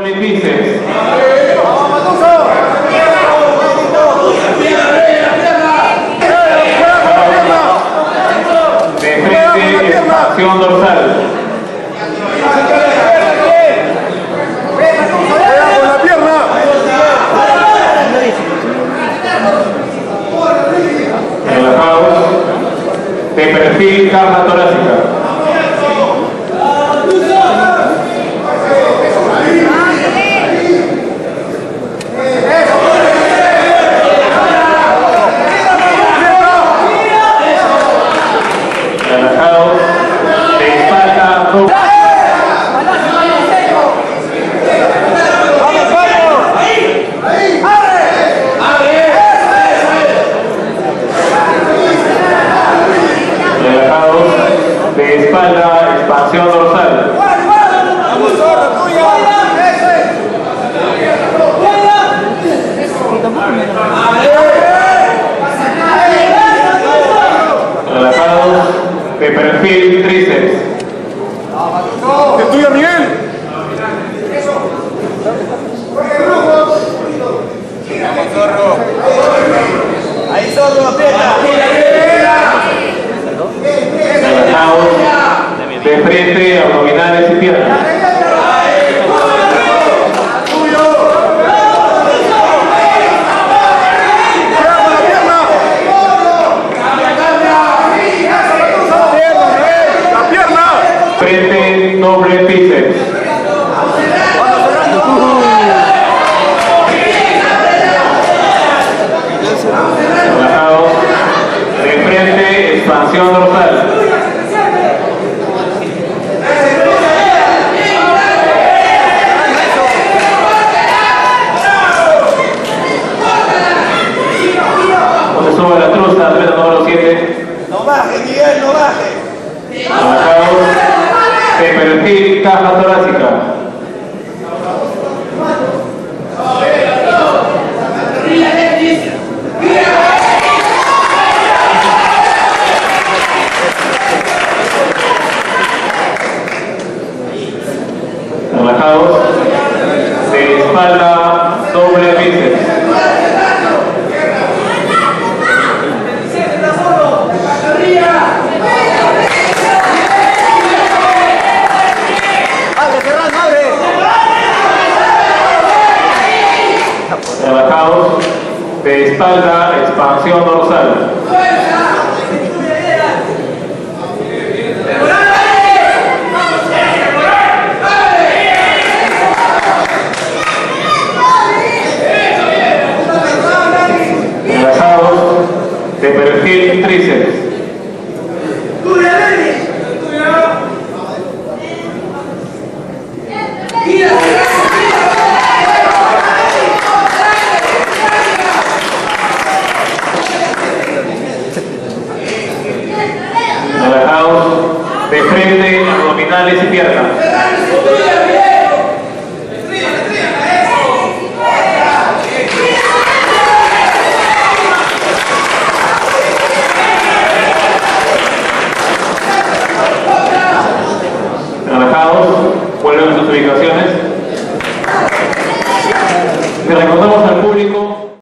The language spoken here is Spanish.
Bíceps. De frente, expansión dorsal. Relajados. De perfil, caja torácica. Relajados. De espalda, doble. Relajados. De espalda, expansión dorsal. Relajados. De perfil, tríceps. ¿Es tuya, Miguel? Ahí zorro. De frente, abdominales y piernas. No baje. Perfil, caja torácica. Relajados. De espalda, expansión dorsal. Relajados. De perfil, tríceps. Relajados. De frente, abdominales y piernas. vuelven a sus ubicaciones. Le recordamos al público.